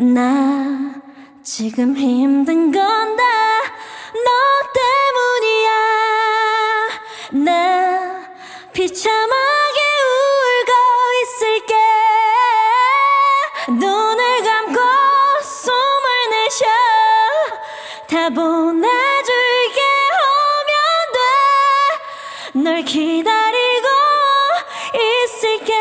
나 지금 힘든 건 다 너 때문이야. 나 비참하게 울고 있을게. 눈을 감고 숨을 내쉬어. 다 보내줄게. 오면 돼 널 기다리고 있을게.